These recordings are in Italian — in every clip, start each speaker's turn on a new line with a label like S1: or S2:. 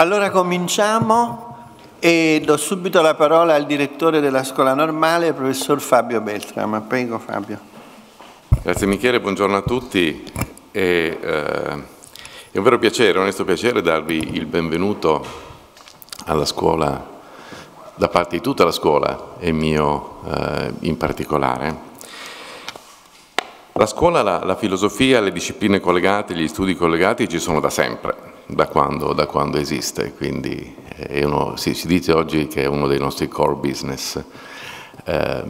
S1: Allora cominciamo e do subito la parola al direttore della scuola normale, professor Fabio Beltrama. Prego Fabio.
S2: Grazie Michele, buongiorno a tutti. E, eh, è un vero piacere, un onesto piacere darvi il benvenuto alla scuola da parte di tutta la scuola e mio eh, in particolare. La scuola, la, la, filosofia, le discipline collegate, gli studi collegati ci sono da sempre, da quando, da quando esiste, quindi uno, sì, si dice oggi che è uno dei nostri core business. Eh,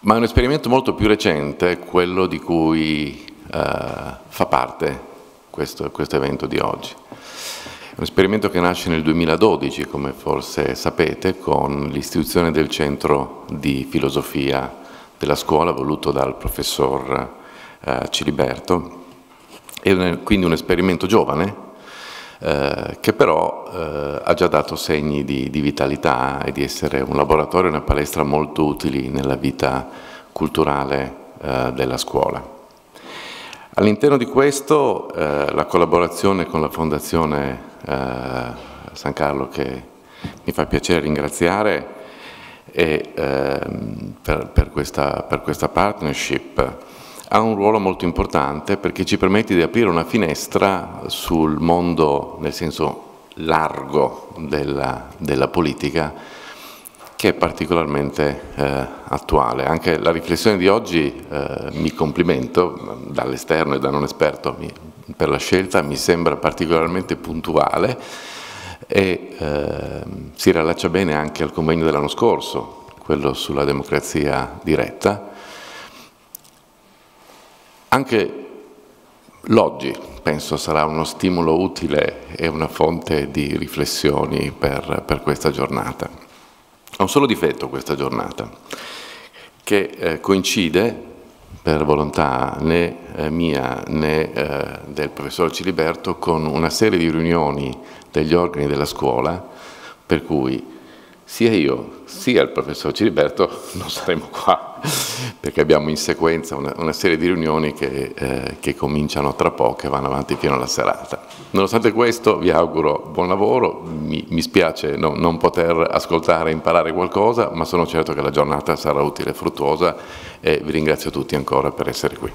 S2: ma è un esperimento molto più recente, quello di cui eh, fa parte questo, questo evento di oggi. È un esperimento che nasce nel 2012, come forse sapete, con l'istituzione del centro di filosofia della scuola voluto dal professor eh, Ciliberto. È quindi un esperimento giovane eh, che però eh, ha già dato segni di, di, vitalità e di essere un laboratorio e una palestra molto utili nella vita culturale eh, della scuola. All'interno di questo eh, la collaborazione con la Fondazione eh, San Carlo che mi fa piacere ringraziare e ehm, per, per, questa, per questa partnership ha un ruolo molto importante perché ci permette di aprire una finestra sul mondo, nel senso largo della, della politica, che è particolarmente eh, attuale. Anche la riflessione di oggi, eh, mi complimento dall'esterno e da non esperto mi, per la scelta, mi sembra particolarmente puntuale e eh, si rilaccia bene anche al convegno dell'anno scorso, quello sulla democrazia diretta. Anche l'oggi penso sarà uno stimolo utile e una fonte di riflessioni per, per questa giornata. Ha un solo difetto questa giornata, che eh, coincide per volontà né eh, mia né eh, del professor Ciliberto con una serie di riunioni degli organi della scuola per cui sia io sia il professor Ciliberto non saremo qua perché abbiamo in sequenza una, una serie di riunioni che, eh, che, cominciano tra poco e vanno avanti fino alla serata. Nonostante questo vi auguro buon lavoro, mi, mi spiace no, non poter ascoltare e imparare qualcosa, ma sono certo che la giornata sarà utile e fruttuosa e vi ringrazio tutti ancora per essere qui.